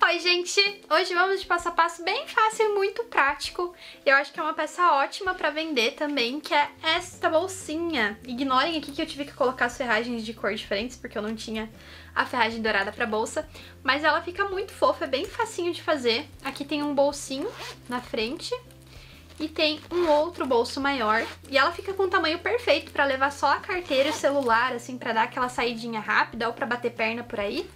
Oi, gente! Hoje vamos de passo a passo bem fácil e muito prático. Eu acho que é uma peça ótima pra vender também, que é esta bolsinha. Ignorem aqui que eu tive que colocar as ferragens de cor diferentes, porque eu não tinha a ferragem dourada pra bolsa. Mas ela fica muito fofa, é bem facinho de fazer. Aqui tem um bolsinho na frente e tem um outro bolso maior. E ela fica com o tamanho perfeito pra levar só a carteira e o celular, assim, pra dar aquela saidinha rápida ou pra bater perna por aí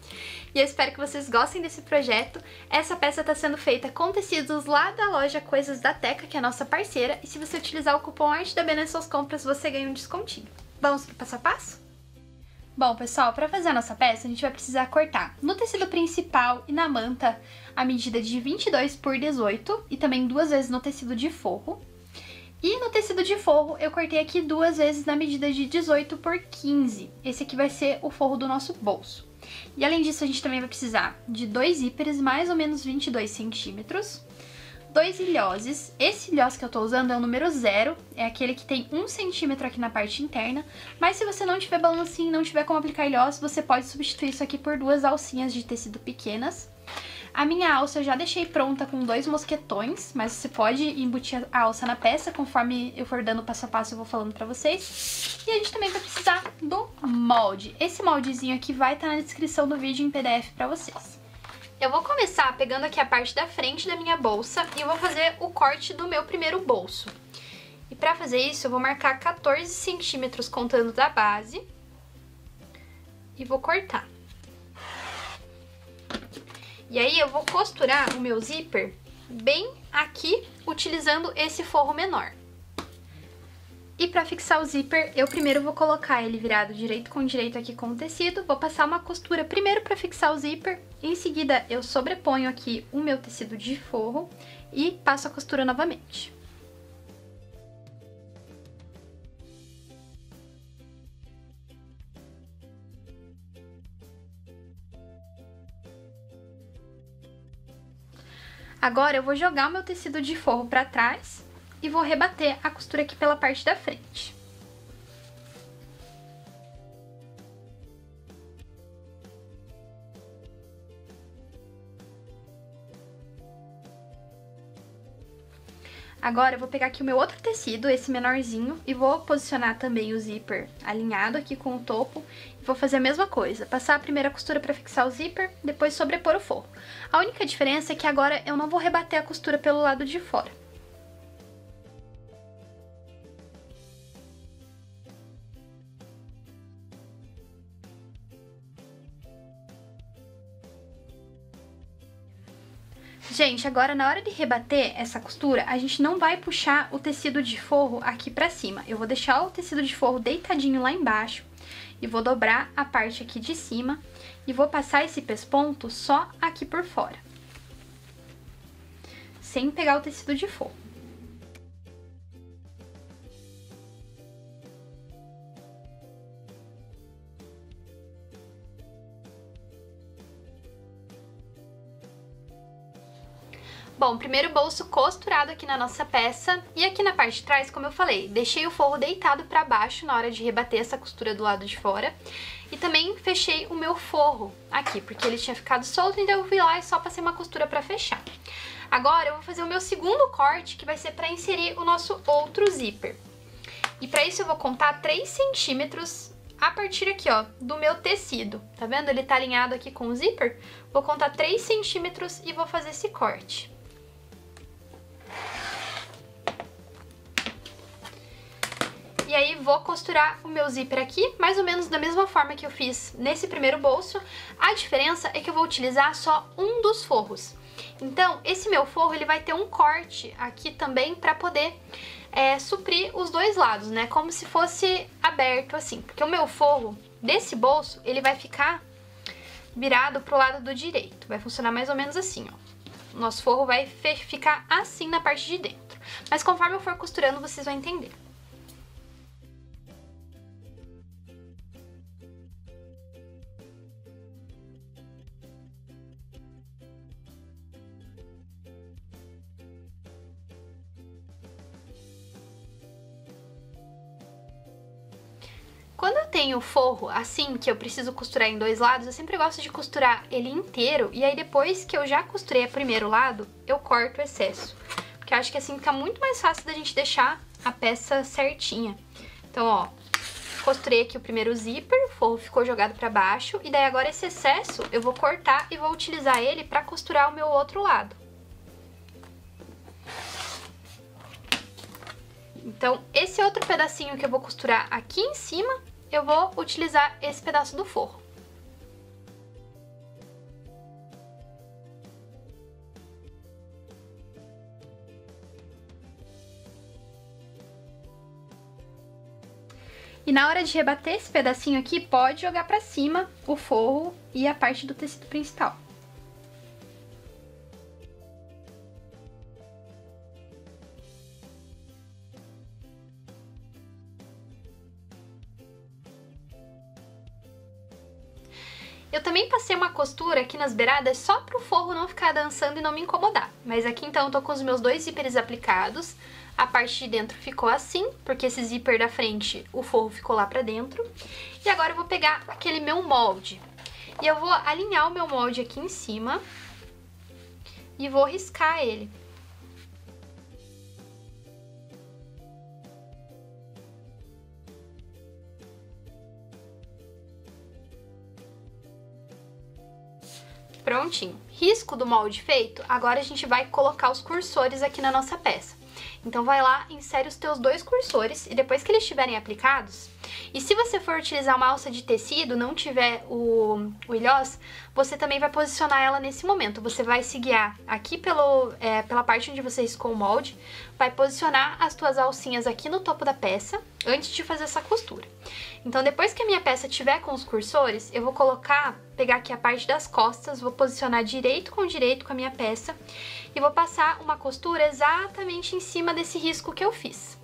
e eu espero que vocês gostem desse projeto. Essa peça está sendo feita com tecidos lá da loja Coisas da Teca, que é a nossa parceira, e se você utilizar o cupom Arte da B nas suas compras, você ganha um descontinho. Vamos pro passo a passo? Bom, pessoal, para fazer a nossa peça, a gente vai precisar cortar no tecido principal e na manta a medida de 22 por 18 e também duas vezes no tecido de forro. E no tecido de forro, eu cortei aqui duas vezes na medida de 18 por 15. Esse aqui vai ser o forro do nosso bolso. E além disso, a gente também vai precisar de dois zíperes, mais ou menos 22 centímetros, dois ilhoses. Esse ilhós que eu tô usando é o número zero, é aquele que tem um centímetro aqui na parte interna, mas se você não tiver balancinho e não tiver como aplicar ilhós, você pode substituir isso aqui por duas alcinhas de tecido pequenas. A minha alça eu já deixei pronta com dois mosquetões, mas você pode embutir a alça na peça, conforme eu for dando passo a passo eu vou falando pra vocês. E a gente também vai precisar do molde. Esse moldezinho aqui vai estar tá na descrição do vídeo em PDF pra vocês. Eu vou começar pegando aqui a parte da frente da minha bolsa e vou fazer o corte do meu primeiro bolso. E pra fazer isso eu vou marcar 14 centímetros contando da base e vou cortar. E aí eu vou costurar o meu zíper bem aqui, utilizando esse forro menor. E para fixar o zíper, eu primeiro vou colocar ele virado direito com direito aqui com o tecido, vou passar uma costura primeiro para fixar o zíper, em seguida eu sobreponho aqui o meu tecido de forro e passo a costura novamente. Agora eu vou jogar o meu tecido de forro para trás e vou rebater a costura aqui pela parte da frente. Agora eu vou pegar aqui o meu outro tecido, esse menorzinho, e vou posicionar também o zíper alinhado aqui com o topo. E vou fazer a mesma coisa, passar a primeira costura para fixar o zíper, depois sobrepor o forro. A única diferença é que agora eu não vou rebater a costura pelo lado de fora. Gente, agora na hora de rebater essa costura, a gente não vai puxar o tecido de forro aqui pra cima. Eu vou deixar o tecido de forro deitadinho lá embaixo e vou dobrar a parte aqui de cima e vou passar esse pesponto só aqui por fora. Sem pegar o tecido de forro. Bom, primeiro bolso costurado aqui na nossa peça. E aqui na parte de trás, como eu falei, deixei o forro deitado pra baixo na hora de rebater essa costura do lado de fora. E também fechei o meu forro aqui, porque ele tinha ficado solto, então eu fui lá e só passei uma costura pra fechar. Agora eu vou fazer o meu segundo corte, que vai ser pra inserir o nosso outro zíper. E pra isso eu vou contar 3 centímetros a partir aqui, ó, do meu tecido. Tá vendo? Ele tá alinhado aqui com o zíper. Vou contar 3 centímetros e vou fazer esse corte. E aí vou costurar o meu zíper aqui, mais ou menos da mesma forma que eu fiz nesse primeiro bolso. A diferença é que eu vou utilizar só um dos forros. Então, esse meu forro, ele vai ter um corte aqui também para poder é, suprir os dois lados, né? Como se fosse aberto assim. Porque o meu forro desse bolso, ele vai ficar virado pro lado do direito. Vai funcionar mais ou menos assim, ó. Nosso forro vai ficar assim na parte de dentro. Mas conforme eu for costurando, vocês vão entender. Quando eu tenho forro assim, que eu preciso costurar em dois lados, eu sempre gosto de costurar ele inteiro e aí depois que eu já costurei o primeiro lado, eu corto o excesso. Porque eu acho que assim fica muito mais fácil da gente deixar a peça certinha. Então, ó, costurei aqui o primeiro zíper, o forro ficou jogado pra baixo, e daí agora esse excesso eu vou cortar e vou utilizar ele pra costurar o meu outro lado. Então, esse outro pedacinho que eu vou costurar aqui em cima, eu vou utilizar esse pedaço do forro. E na hora de rebater esse pedacinho aqui, pode jogar pra cima o forro e a parte do tecido principal. Também passei uma costura aqui nas beiradas só para o forro não ficar dançando e não me incomodar. Mas aqui então eu tô com os meus dois zíperes aplicados. A parte de dentro ficou assim, porque esse zíper da frente, o forro ficou lá pra dentro. E agora eu vou pegar aquele meu molde. E eu vou alinhar o meu molde aqui em cima. E vou riscar ele. Prontinho. Risco do molde feito, agora a gente vai colocar os cursores aqui na nossa peça. Então vai lá, insere os teus dois cursores e depois que eles estiverem aplicados, e se você for utilizar uma alça de tecido, não tiver o, o ilhós, você também vai posicionar ela nesse momento. Você vai se guiar aqui pelo, é, pela parte onde você riscou o molde, vai posicionar as tuas alcinhas aqui no topo da peça, antes de fazer essa costura. Então depois que a minha peça tiver com os cursores, eu vou colocar, pegar aqui a parte das costas, vou posicionar direito com direito com a minha peça e vou passar uma costura exatamente em cima desse risco que eu fiz.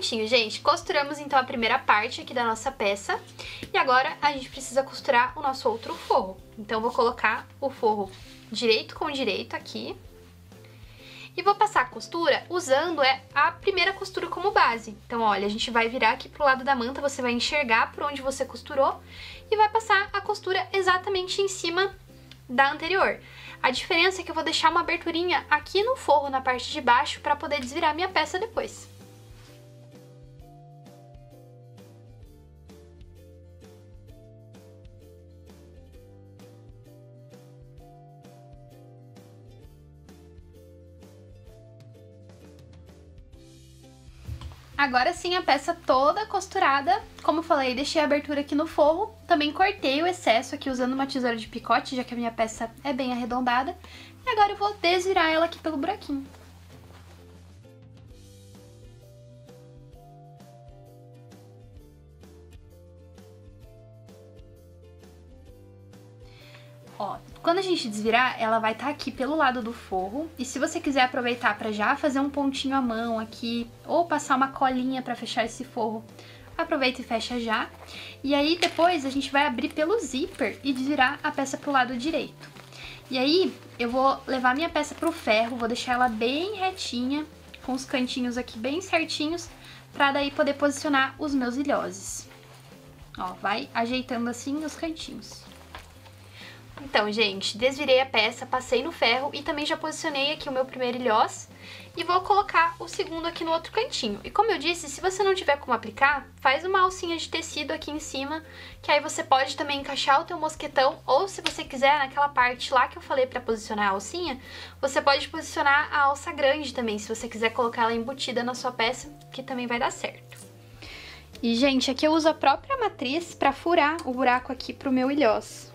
Prontinho, gente. Costuramos então a primeira parte aqui da nossa peça. E agora a gente precisa costurar o nosso outro forro. Então vou colocar o forro direito com direito aqui. E vou passar a costura usando é a primeira costura como base. Então, olha, a gente vai virar aqui pro lado da manta, você vai enxergar por onde você costurou e vai passar a costura exatamente em cima da anterior. A diferença é que eu vou deixar uma aberturinha aqui no forro, na parte de baixo, para poder desvirar minha peça depois. Agora sim a peça toda costurada, como falei, deixei a abertura aqui no forro, também cortei o excesso aqui usando uma tesoura de picote, já que a minha peça é bem arredondada, e agora eu vou desvirar ela aqui pelo buraquinho. Ó, quando a gente desvirar, ela vai estar tá aqui pelo lado do forro. E se você quiser aproveitar para já fazer um pontinho à mão aqui, ou passar uma colinha para fechar esse forro, aproveita e fecha já. E aí depois a gente vai abrir pelo zíper e desvirar a peça pro lado direito. E aí eu vou levar minha peça pro ferro, vou deixar ela bem retinha, com os cantinhos aqui bem certinhos, pra daí poder posicionar os meus ilhoses. Ó, vai ajeitando assim os cantinhos. Então, gente, desvirei a peça, passei no ferro e também já posicionei aqui o meu primeiro ilhós e vou colocar o segundo aqui no outro cantinho. E como eu disse, se você não tiver como aplicar, faz uma alcinha de tecido aqui em cima, que aí você pode também encaixar o teu mosquetão, ou se você quiser, naquela parte lá que eu falei pra posicionar a alcinha, você pode posicionar a alça grande também, se você quiser colocar ela embutida na sua peça, que também vai dar certo. E, gente, aqui eu uso a própria matriz pra furar o buraco aqui pro meu ilhós.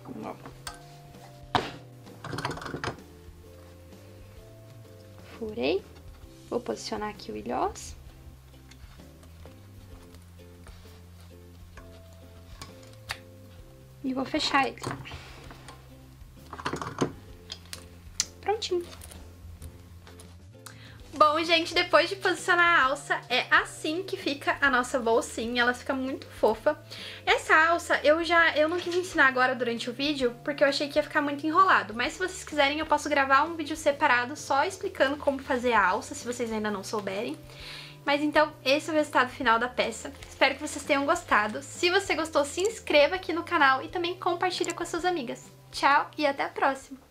Furei. Vou posicionar aqui o ilhós. E vou fechar ele. Prontinho. Bom, Bom, gente, depois de posicionar a alça, é assim que fica a nossa bolsinha, ela fica muito fofa. Essa alça eu já eu não quis ensinar agora durante o vídeo, porque eu achei que ia ficar muito enrolado, mas se vocês quiserem eu posso gravar um vídeo separado só explicando como fazer a alça, se vocês ainda não souberem. Mas então, esse é o resultado final da peça. Espero que vocês tenham gostado. Se você gostou, se inscreva aqui no canal e também compartilha com as suas amigas. Tchau e até a próxima!